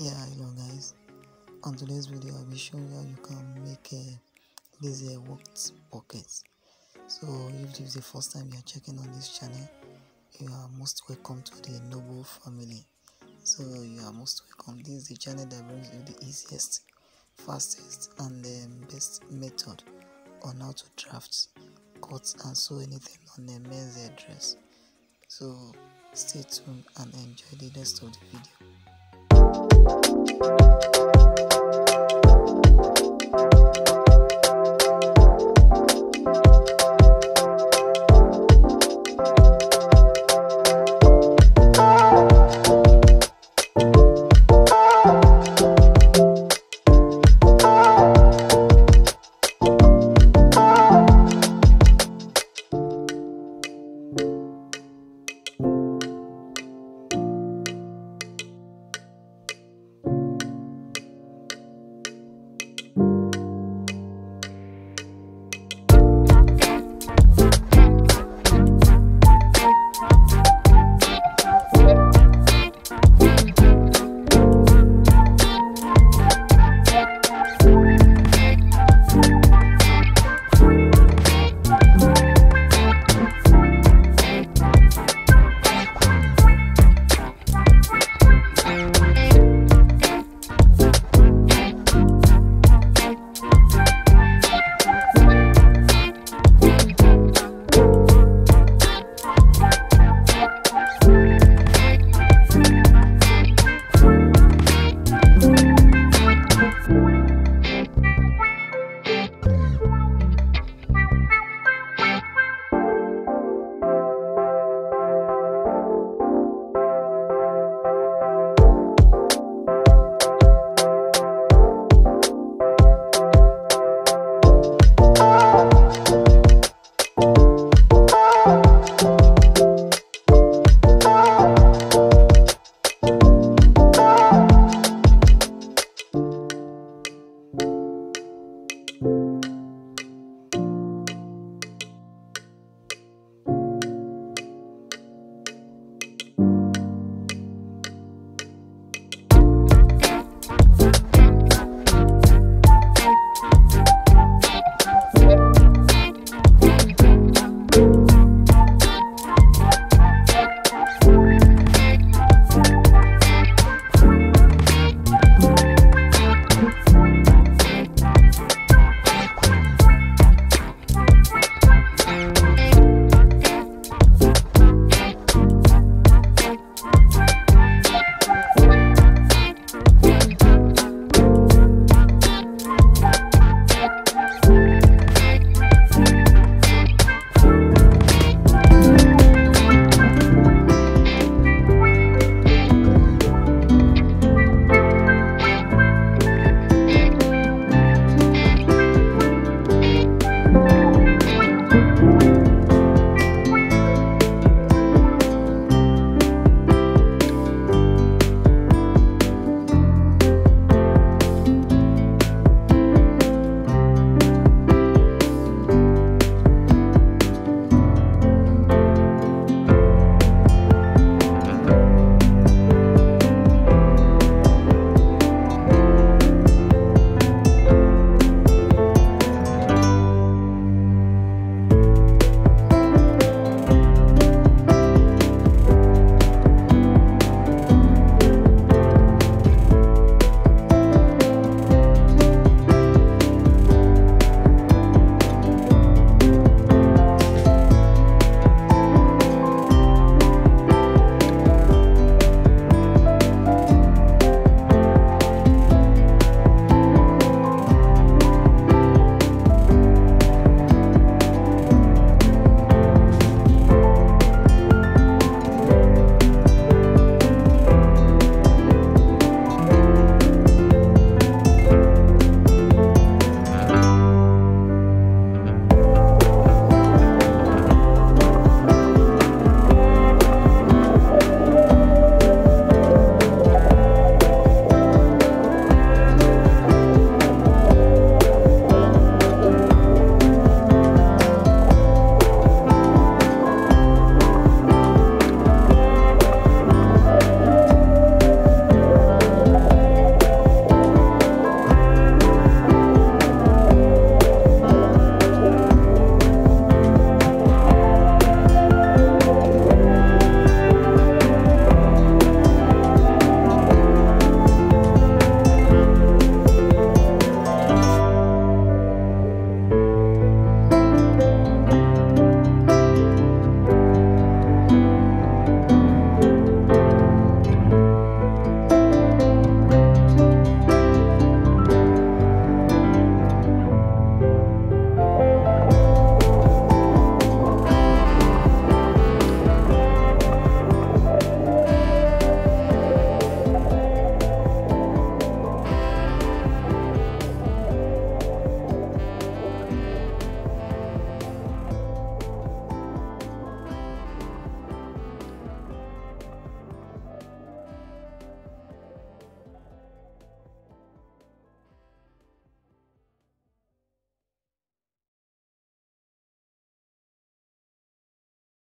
yeah hello guys. On today's video i'll be showing you how you can make this uh, welt pocket. So if this is the first time you're checking on this channel you are most welcome to the noble family. So you are most welcome. This is the channel that brings you the easiest fastest and the best method on how to draft cut and sew anything on a men's dress. So stay tuned and enjoy the rest of the video Música